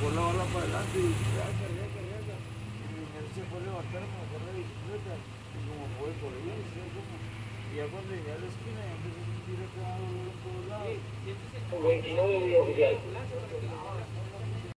empujó la barra para adelante y ya, ah, cargué, cargué. Y él se fue a levantar como por la bicicleta y como fue corriendo, ¿sí? como. Y ya cuando llegué a la esquina ya empecé a sentir acá dolor en todos lados. El 29 de oficial.